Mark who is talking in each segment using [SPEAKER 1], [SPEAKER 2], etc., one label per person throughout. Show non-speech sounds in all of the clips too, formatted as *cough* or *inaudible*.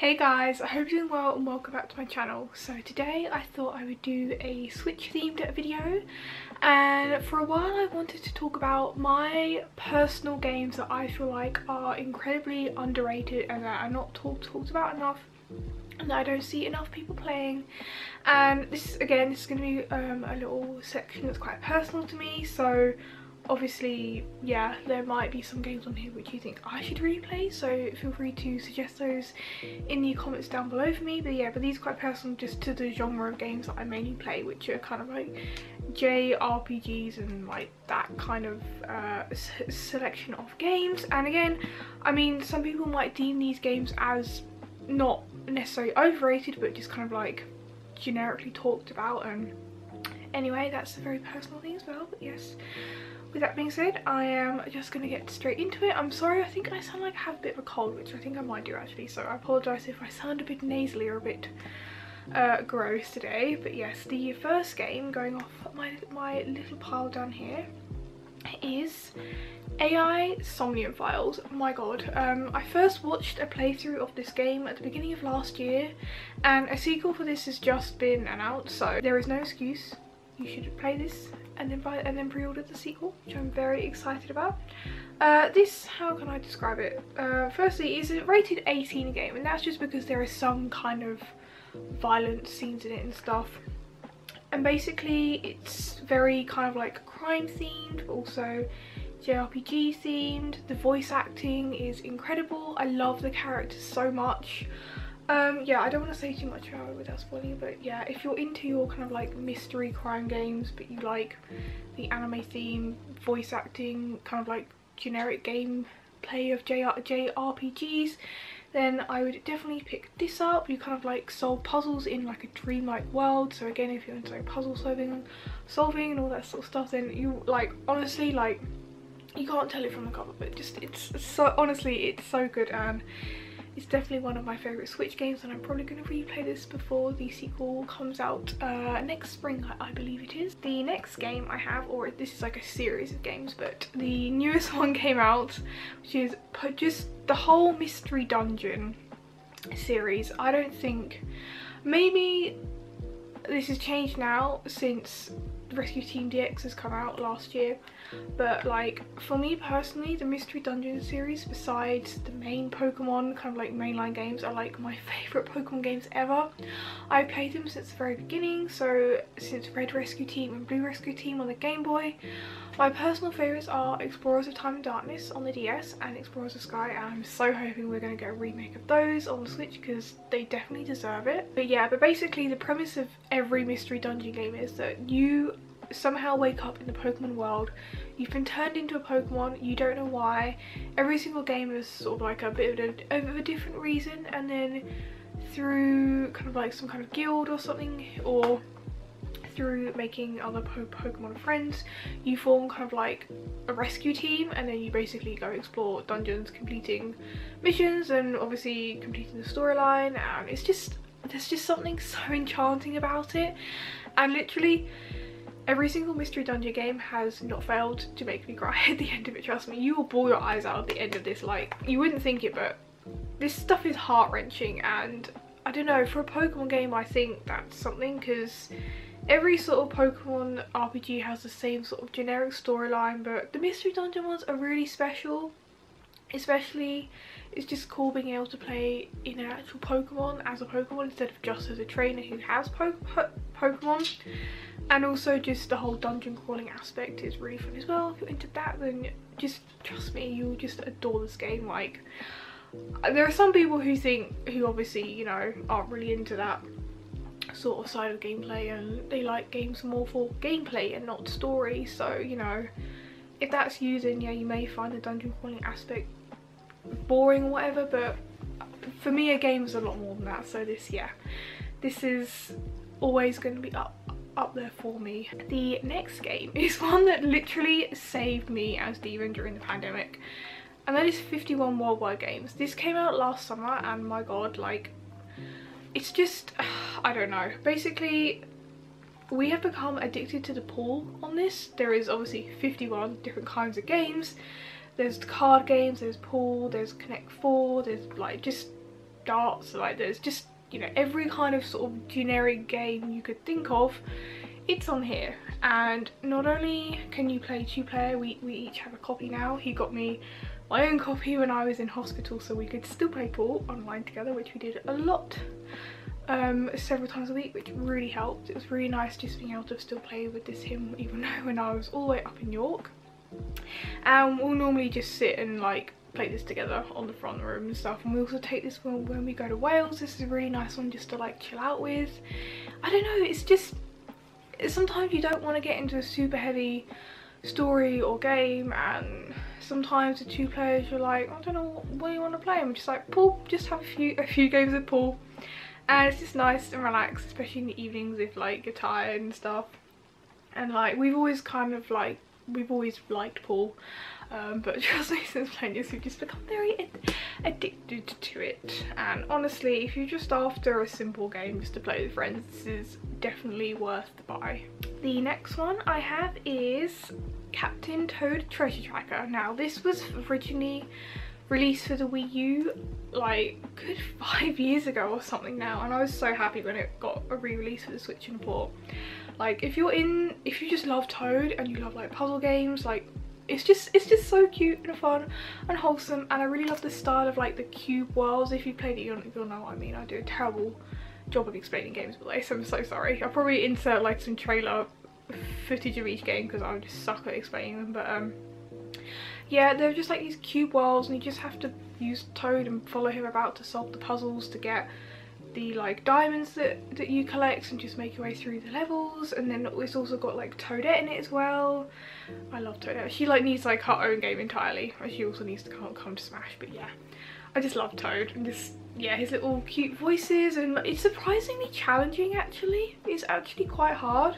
[SPEAKER 1] Hey guys, I hope you're doing well and welcome back to my channel. So today I thought I would do a Switch themed video and for a while I wanted to talk about my personal games that I feel like are incredibly underrated and that are not talked talked about enough and I don't see enough people playing and this again this is going to be um, a little section that's quite personal to me so obviously yeah there might be some games on here which you think I should replay so feel free to suggest those in the comments down below for me. But yeah but these are quite personal just to the genre of games that I mainly play which are kind of like JRPGs and like that kind of uh, selection of games. And again I mean some people might deem these games as not necessarily overrated but just kind of like generically talked about. And anyway that's a very personal thing as well but yes with that being said i am just gonna get straight into it i'm sorry i think i sound like i have a bit of a cold which i think i might do actually so i apologize if i sound a bit nasally or a bit uh, gross today but yes the first game going off my my little pile down here is AI Somnium Files. Oh my god. Um, I first watched a playthrough of this game at the beginning of last year and a sequel for this has just been announced so there is no excuse. You should play this and then and then pre-ordered the sequel which I'm very excited about. Uh, this, how can I describe it? Uh, firstly, is a rated 18 game and that's just because there is some kind of violent scenes in it and stuff. And basically it's very kind of like crime themed but also JRPG themed. The voice acting is incredible. I love the characters so much. Um, yeah, I don't want to say too much about it without spoiling, but yeah, if you're into your kind of like mystery crime games, but you like the anime theme, voice acting, kind of like generic gameplay of JR JRPGs, then I would definitely pick this up. You kind of like solve puzzles in like a dreamlike world. So again, if you're into like puzzle solving, solving and all that sort of stuff, then you like honestly like you can't tell it from the cover, but just it's so honestly it's so good and it's definitely one of my favourite Switch games and I'm probably going to replay this before the sequel comes out uh, next spring, I, I, believe it is. The next game I have, or this is like a series of games, but the newest *laughs* one came out, which is just the whole Mystery Dungeon series. I don't think, maybe this has changed now since Rescue Team DX has come out last year but like for me personally the Mystery Dungeon series besides the main Pokemon kind of like mainline games are like my *laughs* favourite Pokemon games ever. I played them since the very beginning so since Red Rescue Team and Blue Rescue Team on the Game Boy. My personal favourites are Explorers of Time and Darkness on the DS and Explorers of Sky and I'm so hoping we're going to get a remake of those on the Switch because they definitely deserve it. But yeah, but basically the premise of every Mystery Dungeon game is that you somehow wake up in the Pokemon world. You've been turned into a Pokemon, you don't know why. Every single game is sort of like a bit of a, of a different reason and then through kind of like some kind of guild or something or through making other po Pokemon friends, you form kind of like a rescue team and then you basically go explore dungeons, completing missions and obviously completing the storyline and it's just, there's just something so enchanting about it and literally Every single Mystery Dungeon game has not failed to make me cry *laughs* at the end of it, trust me. You will bawl your eyes out at the end of this, like, you wouldn't think it, but this stuff is heart-wrenching and I don't know, for a Pokemon game I think that's something because every sort of Pokemon RPG has the same sort of generic storyline but the Mystery Dungeon ones are really special especially it's just cool being able to play in an actual Pokemon as a Pokemon instead of just as a trainer who has po po Pokemon and also just the whole dungeon crawling aspect is really fun as well. If you're into that then just trust me you'll just adore this game like uh, there are some people who think who obviously you know aren't really into that sort of side of gameplay and they like games more for gameplay and not story. So you know if that's you then yeah you may find the dungeon crawling aspect boring or whatever but for me a game is a lot more than that. So this yeah this is always going to be up up there for me. The next game is *laughs* one that literally saved me as Steven during the pandemic and that is 51 Worldwide Games. This came out last summer and my god like it's just *sighs* I don't know basically we have become addicted to the pool on this. There is obviously 51 different kinds of games. There's card games, there's pool, there's Connect 4, there's like just darts, like there's just, you know, every kind of sort of generic game you could think of, it's on here. And not only can you play two player, we, we each have a copy now. He got me my own copy when I was in hospital so we could still play pool online together, which we did a lot um, several times a week, which really helped. It was really nice just being able to still play with this him *laughs* even though when I was all the way up in York. And we'll normally just sit and like play this together on the front room and stuff. And we also take this one when we go to Wales. This is a really nice one just to like chill out with. I don't know it's just sometimes you don't want to get into a super heavy story or game and sometimes the two players you're like I don't know what do you want to play. I'm just like pool just have a few a few games of pool. And it's just nice and relaxed especially in the evenings if like you're tired and stuff. And like we've always kind of like we've always liked pool um, but *laughs* trust me since playing this we've just become very ad addicted to it and honestly if you're just after a simple game just to play with friends this is definitely worth the buy. The next one I have is Captain Toad Treasure Tracker. Now this was originally released for the Wii U like good *laughs* five years ago or something now and I was so happy when it got a re-release for the Switch and port. Like if you're in, if you just love Toad and you love like puzzle games like it's just it's just so cute and fun and wholesome and I really love the style of like the cube worlds. If you played it you'll, you'll know what I mean. I do a terrible job of explaining games like, so I'm so sorry. I'll probably insert like some trailer footage of each game because I'm just suck at explaining them but um yeah they're just like these cube worlds and you just have to use Toad and follow him about to solve the puzzles to get the like diamonds that, that you collect and just make your way through the levels and then it's also got like Toadette in it as well. I love Toadette. She like needs like her own game entirely and she also needs to come, come to Smash but yeah. I just love Toad and just yeah his little cute voices and it's surprisingly challenging actually. It's actually quite hard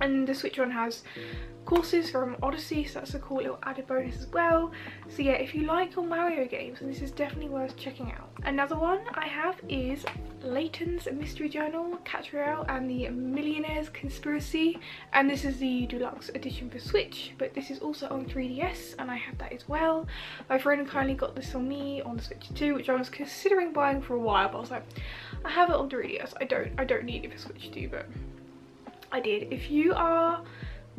[SPEAKER 1] and the Switch one has courses from Odyssey so that's a cool little added bonus as well. So yeah if you like your Mario games then this is definitely worth checking out. Another one I have is Layton's Mystery Journey Katrielle and the Millionaire's Conspiracy. And this is the deluxe edition for Switch but this is also on 3DS and I have that as well. My friend kindly got this on me on the Switch too which I was considering buying for a while but I was like I have it on 3DS I don't I don't need it for Switch 2 but I did. If you are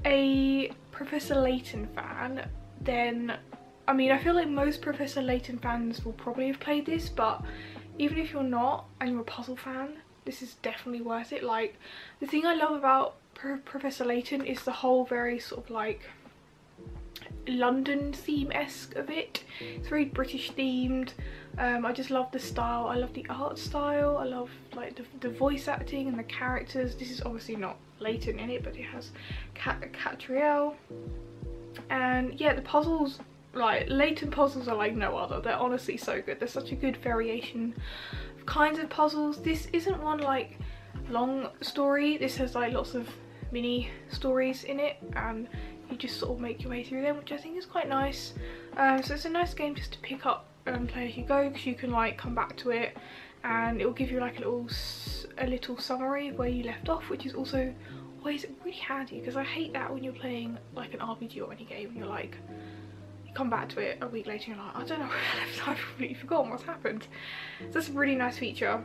[SPEAKER 1] a Professor Layton fan, then I mean I feel like most Professor Layton fans will probably have played this but even if you're not and you're a puzzle fan this is definitely worth it. Like the thing I love about Pro Professor Layton is the whole very sort of like London theme-esque of it. It's very British themed um, I just love the style. I love the art style. I love like the, the voice acting and the characters. This is obviously not Layton in it but it has Cat Katrielle and yeah the puzzles like Layton puzzles are like no other. They're honestly so good. They're such a good variation of kinds of puzzles. This isn't one like long story. This has like lots of mini stories in it. And you just sort of make your way through them which I think is quite nice. Um, so it's a nice game just to pick up and play as you go because you can like come back to it. And it will give you like a little a little summary of where you left off which is also always really handy because I hate that when you're playing like an RPG or any game and you're like you come back to it a week later and you're like I don't know I left *laughs* I've completely forgotten what's happened. So that's a really nice feature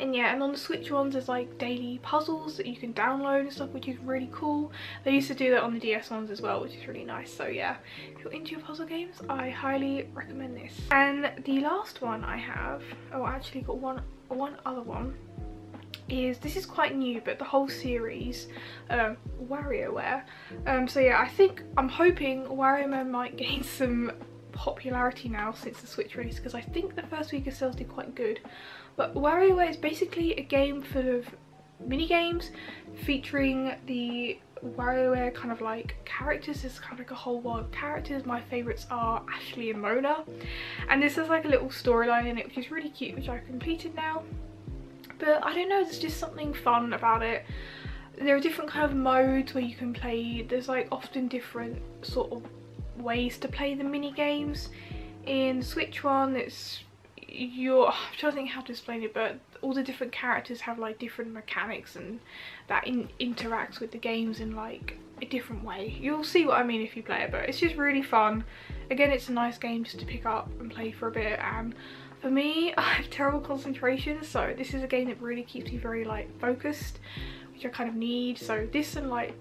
[SPEAKER 1] and yeah and on the switch ones there's like daily puzzles that you can download and stuff which is really cool. They used to do that on the ds ones as well which is really nice. So yeah if you're into your puzzle games i highly recommend this. And the last one i have oh i actually got one one other one is this is quite new but the whole series um WarioWare. Um so yeah I think I'm hoping WarioWare might *laughs* gain some popularity now since the Switch release because I think the first week of sales did quite good but WarioWare is basically a game full of mini games featuring the WarioWare kind of like characters. There's kind of like a whole world of characters. My favourites are Ashley and Mona. And this has like a little storyline in it which is really cute which I've completed now. But I don't know, there's just something fun about it. There are different kind of modes where you can play. There's like often different sort of ways to play the mini games. In Switch one it's you're *sighs* I'm trying to think how to explain it but all the different characters have like different mechanics and that in interacts with the games in like a different way you'll see what I mean if you play it but it's just really fun again it's a nice game just to pick up and play for a bit and For me, *laughs* I have terrible concentration, so this is a game that really keeps me very like focused, which I kind of need. So this and like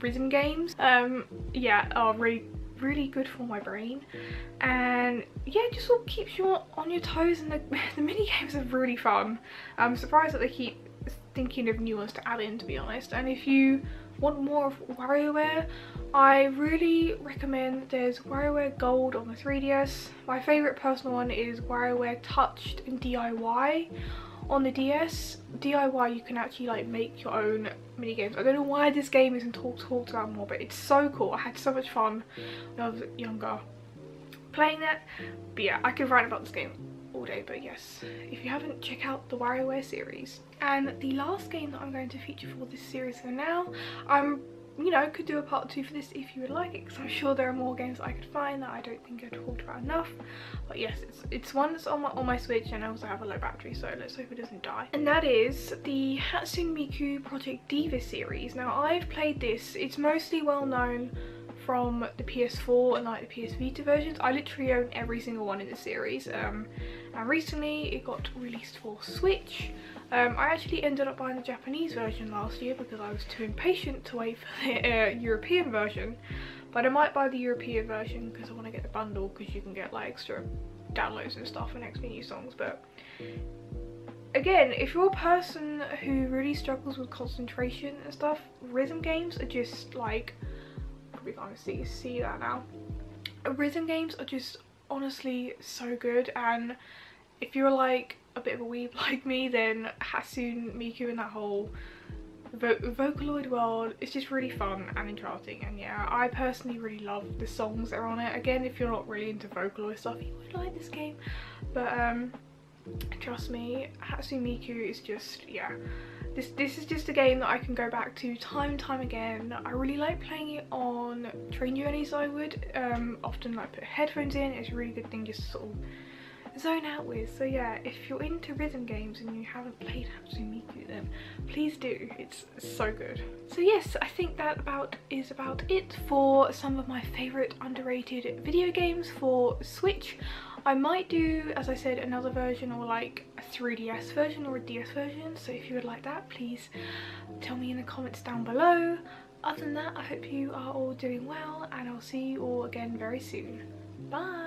[SPEAKER 1] rhythm games, um, yeah, are really really good for my brain. And yeah it just all keeps you on your toes and the, *laughs* the mini games are really fun. I'm surprised that they keep thinking of new ones to add in to be honest. And if you want more of WarioWare I really recommend there's WarioWare Gold on the 3DS my favourite personal one is WarioWare Touched and DIY on the DS DIY you can actually like make your own mini games I don't know why this game isn't talked talked about more but it's so cool. I had so much fun when I was younger playing that but yeah I could write about this game all day but yes if you haven't check out the WarioWare series. And the last game that I'm going to feature for this series for now I'm you know, could do a part two for this if you would like it because I'm sure there are more games I could find that I don't think I've talked about enough. But yes, it's it's one that's on my, on my Switch and I also have a low battery so let's hope it doesn't die. And that is the Hatsune Miku Project Diva series. Now I've played this, it's mostly well known from the PS4 and like the PS Vita versions. I literally own every single one in the series. Um, and recently it got released for Switch. Um, I actually ended up buying the Japanese version last year because I was too impatient to wait for the uh, European version. But I might buy the European version because I want to get the bundle because you can get like extra downloads and stuff and extra new songs. But again, if you're a person who really struggles with concentration and stuff, rhythm games are just like, probably can't see, that now. Rhythm games are just honestly so good and if you're like a bit of a weeb *laughs* like me, then Hatsune Miku and that whole vo Vocaloid world is just really fun and enchanting. And yeah, I personally really love the songs that are on it. Again, if you're not really into Vocaloid stuff, you would like this game. But um, trust me, Hatsune Miku is just, yeah. This, this is just a game that I can go back to time and time again. I really like playing it on train journeys I would. Um, often like put headphones in, it's a really good thing just sort of zone out with. So yeah, if you're into rhythm games and you haven't played Hatsune Miku then please do, it's so good. So yes, I think that about is about it for some of my favourite underrated video games for Switch. I might do, as I said, another version or like a 3DS version or a DS version, so if you would like that, please tell me in the comments down below. Other than that, I hope you are all doing well and I'll see you all again very soon. Bye!